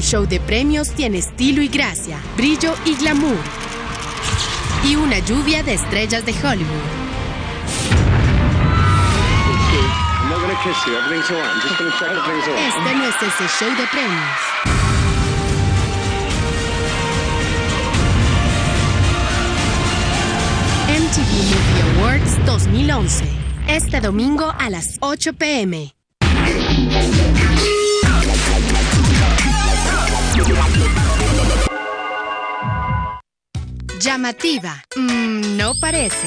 un show de premios tiene estilo y gracia, brillo y glamour. Y una lluvia de estrellas de Hollywood. Este no es ese show de premios. MTV Movie Awards 2011. Este domingo a las 8 pm. Llamativa. Mm, no parece.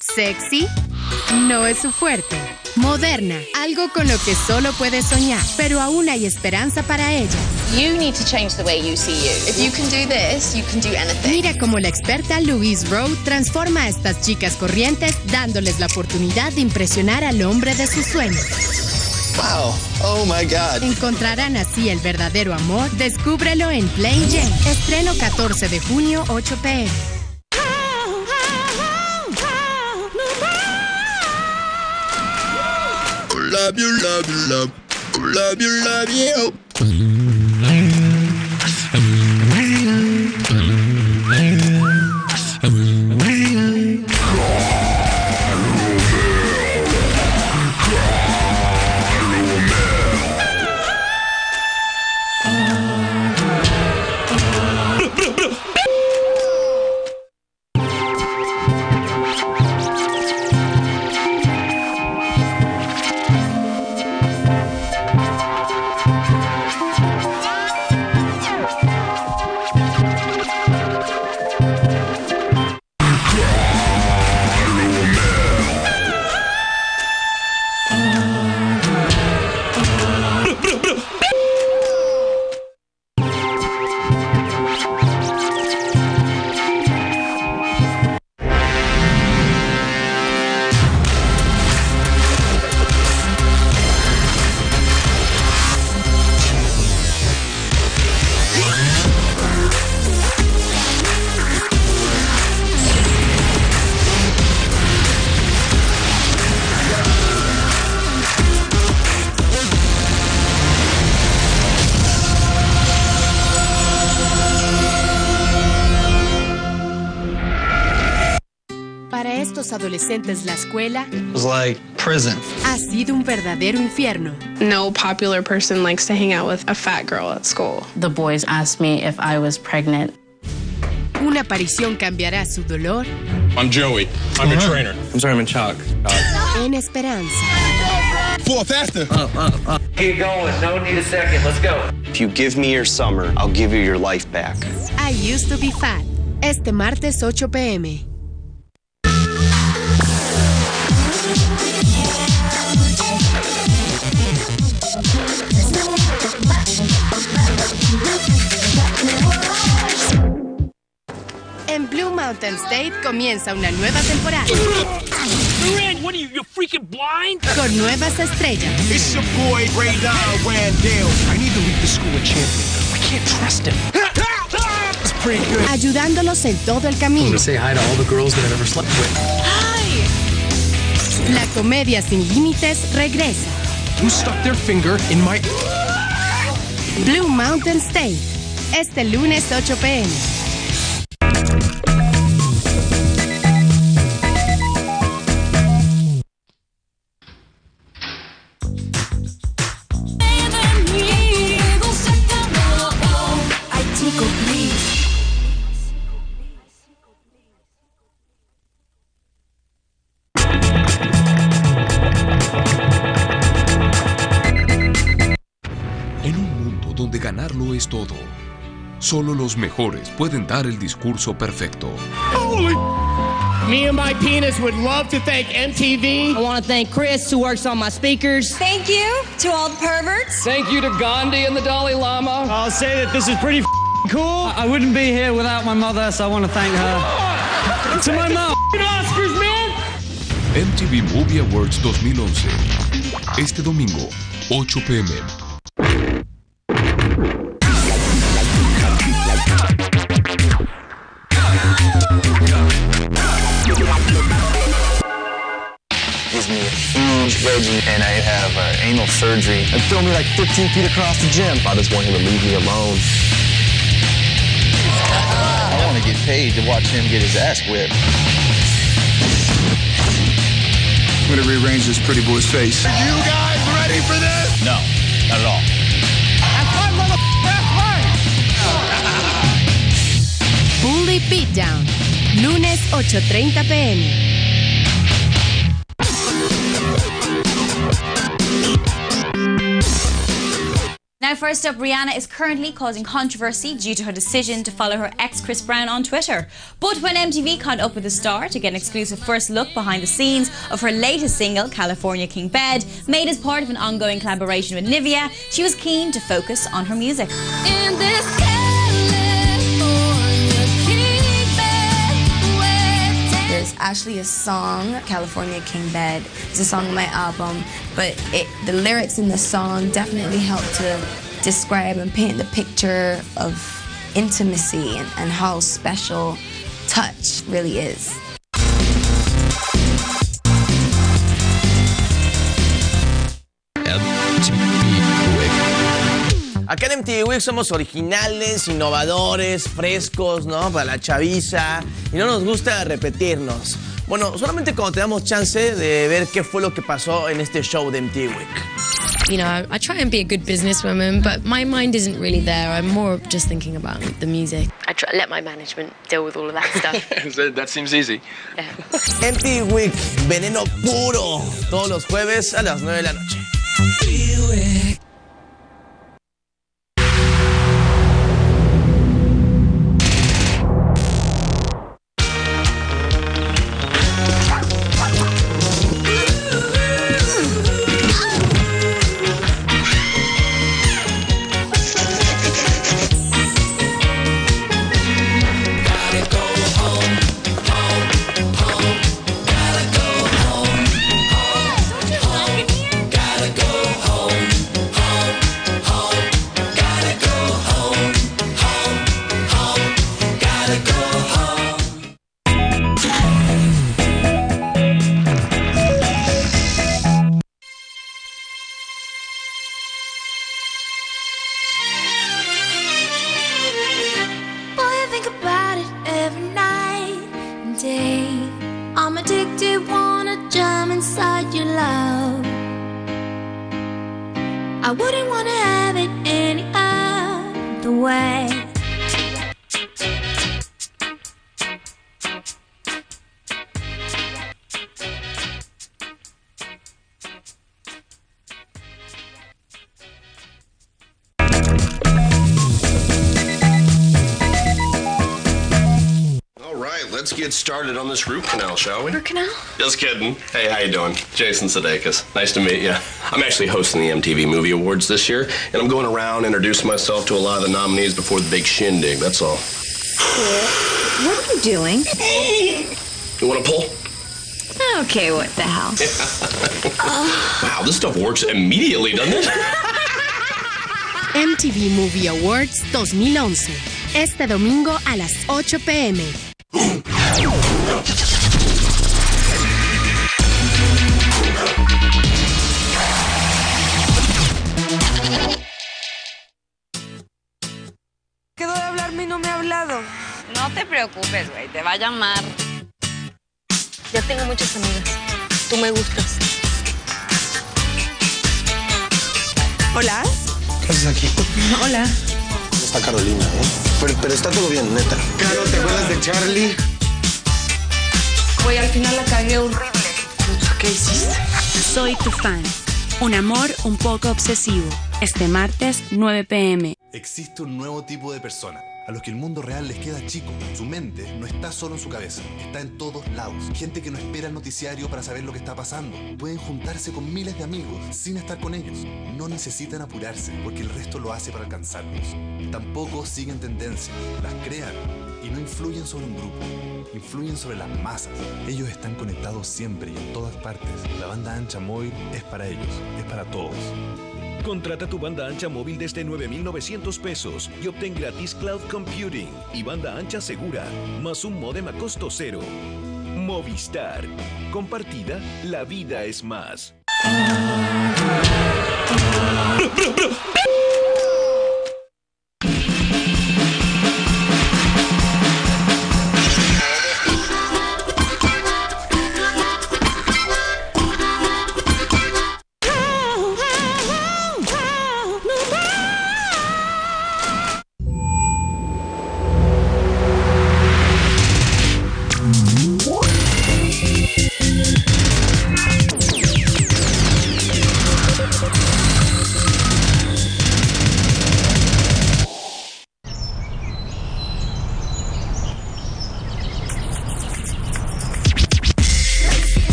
Sexy. No es su fuerte. Moderna. Algo con lo que solo puedes soñar. Pero aún hay esperanza para ella. You need to change the way you see you. If you can do this, you can do anything. Mira cómo la experta Louise Rowe transforma a estas chicas corrientes dándoles la oportunidad de impresionar al hombre de sus sueños. Wow. Oh my God. Encontrarán así el verdadero amor. Descúbrelo en Plain Jane. Estreno 14 de junio, 8 pm. Love you, love you, love. Love you, love you. Adolescentes la escuela It was like prison. ha sido un verdadero infierno. No popular person likes to hang out with a fat girl at school. The boys asked me if I was pregnant. Una aparición cambiará su dolor I'm Joey. I'm your trainer. I'm sorry, I'm in shock. Uh, en esperanza. Four faster. Keep going. No need a second. Let's go. If you give me your summer, I'll give you your life back. I used to be fat. Este martes 8 pm. Blue Mountain State comienza una nueva temporada. what are you, you freaking blind? Con nuevas estrellas, It's your boy, Randale. I need to leave the school a champion. I can't trust him. It's pretty good. ayudándolos en todo el camino. say hi to all the girls that I've ever slept with. La comedia sin límites regresa. Who stuck their finger in my... Blue Mountain State. Este lunes 8 pm. Solo los mejores pueden dar el discurso perfecto. Me and my penis would love to thank MTV. I want to thank Chris, who works on my speakers. Thank you to all the perverts. Thank you to Gandhi and the Dalai Lama. I'll say that this is pretty cool. I wouldn't be here without my mother, so I want to thank her. to my mom. Oscars, man! MTV Movie Awards 2011. Este domingo, 8 pm. Gives me Reggie, and I have uh, anal surgery. And throw me like 15 feet across the gym. I just want him to leave me alone. I want to get paid to watch him get his ass whipped. I'm gonna rearrange this pretty boy's face. Are you guys ready for this? No, not at all. Bully Beatdown, lunes 8.30 pm. Now, first up, Rihanna is currently causing controversy due to her decision to follow her ex Chris Brown on Twitter. But when MTV caught up with the star to get an exclusive first look behind the scenes of her latest single, California King Bed, made as part of an ongoing collaboration with Nivea, she was keen to focus on her music. Actually a song, California King Bed. It's a song on my album, but it, the lyrics in the song definitely help to describe and paint the picture of intimacy and, and how special touch really is. Acá en MTV Week somos originales, innovadores, frescos, ¿no? Para la chaviza. Y no nos gusta repetirnos. Bueno, solamente cuando te damos chance de ver qué fue lo que pasó en este show de MTV Week. You know, I, try and be a good businesswoman, but my mind isn't really there. I'm more just thinking about the music. I try, let my management deal with all of that stuff. that seems easy. MTV Week, veneno puro. Todos los jueves a las 9 de la noche. away. Get started on this root canal, shall we? Root canal? Just kidding. Hey, how you doing? Jason Sudeikis. Nice to meet you. I'm actually hosting the MTV Movie Awards this year, and I'm going around introducing myself to a lot of the nominees before the big shindig. That's all. What are you doing? You want to pull? Okay, what the hell? Wow, this stuff works immediately, doesn't it? MTV Movie Awards 2011. Este domingo a las 8 pm. Quedó de hablarme y no me ha hablado. No te preocupes, güey, te va a llamar. Ya tengo muchas amigas. Tú me gustas. Hola. ¿Qué haces aquí? Hola. Está Carolina, ¿eh? Pero, pero está todo bien, neta. Caro, ¿te acuerdas de Charlie? Güey, al final la cagué horrible. ¿Qué hiciste? Soy tu fan. Un amor un poco obsesivo. Este martes, 9 pm. Existe un nuevo tipo de persona, a los que el mundo real les queda chico. Su mente no está solo en su cabeza, está en todos lados. Gente que no espera el noticiario para saber lo que está pasando. Pueden juntarse con miles de amigos sin estar con ellos. No necesitan apurarse, porque el resto lo hace para alcanzarlos. Tampoco siguen tendencias, las crean y no influyen sobre un grupo. Influyen sobre las masas. Ellos están conectados siempre y en todas partes. La banda ancha móvil es para ellos, es para todos. Contrata tu banda ancha móvil desde 9,900 pesos y obtén gratis cloud computing y banda ancha segura, más un modem a costo cero. Movistar. Compartida, la vida es más.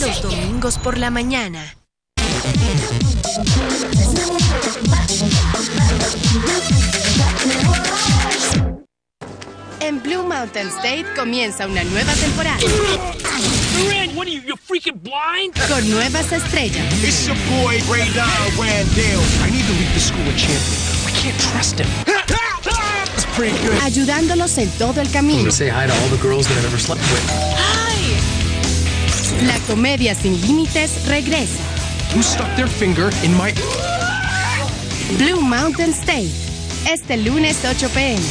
los domingos por la mañana. En Blue Mountain State comienza una nueva temporada. what are you, you freaking blind? Con nuevas estrellas. It's your boy, Ray Don Randale. I need to leave the school a champion. I can't trust him. It's pretty good. Ayudándolos en todo el camino. say hi to all the girls that I've ever slept with. La comedia sin límites regresa. You stuck their finger in my... Blue Mountain State, este lunes 8 pm.